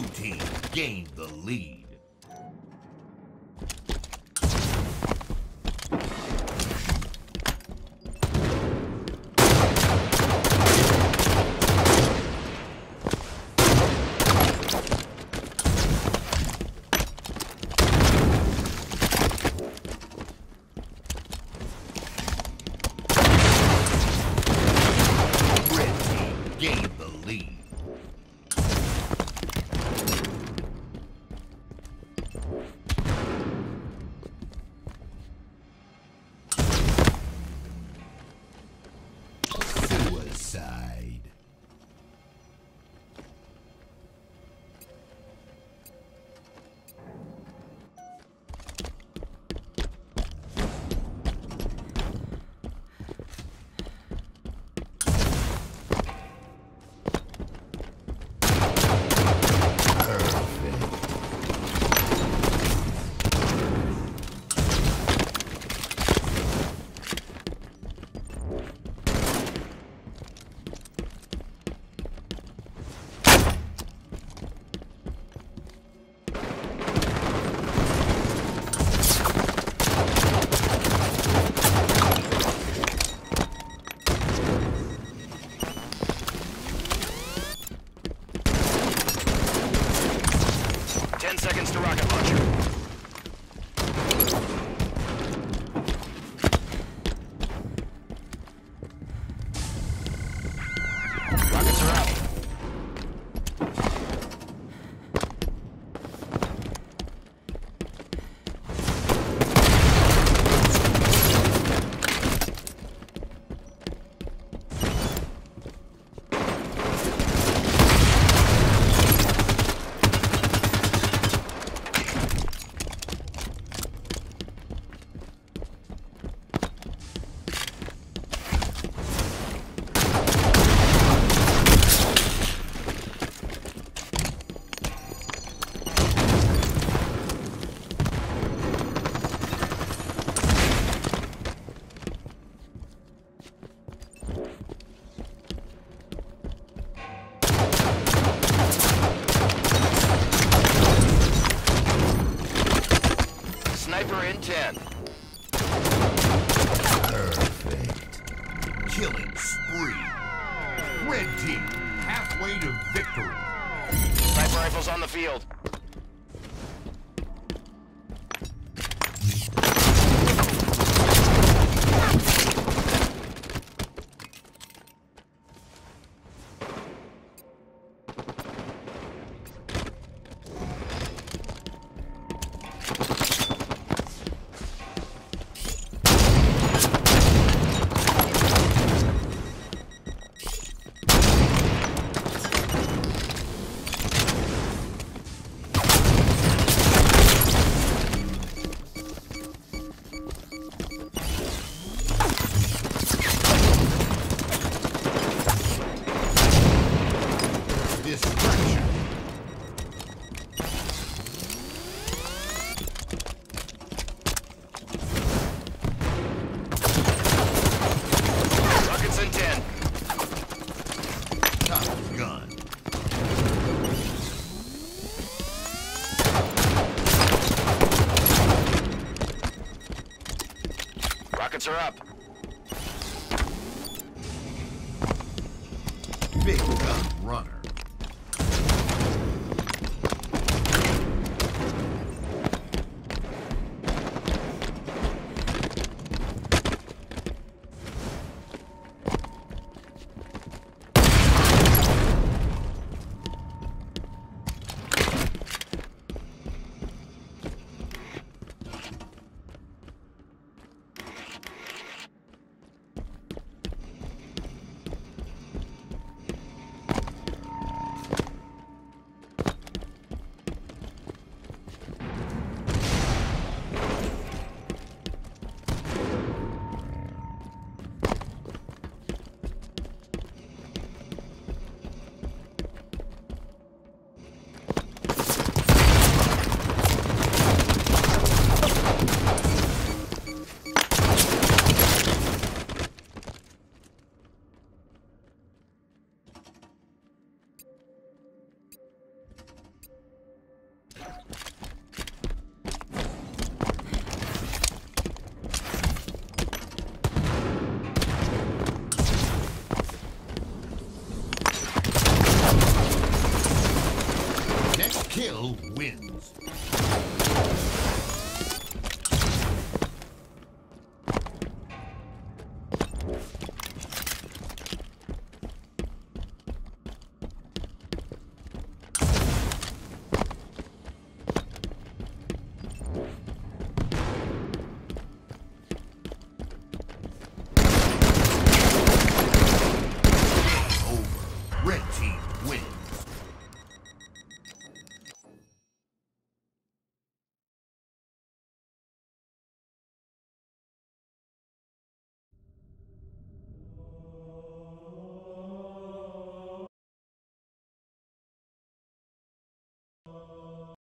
Blue team gained the lead. 10. Perfect. Killing spree. Red team halfway to victory. Sniper rifles on the field. Rockets are up. Big gun runner. kill wins.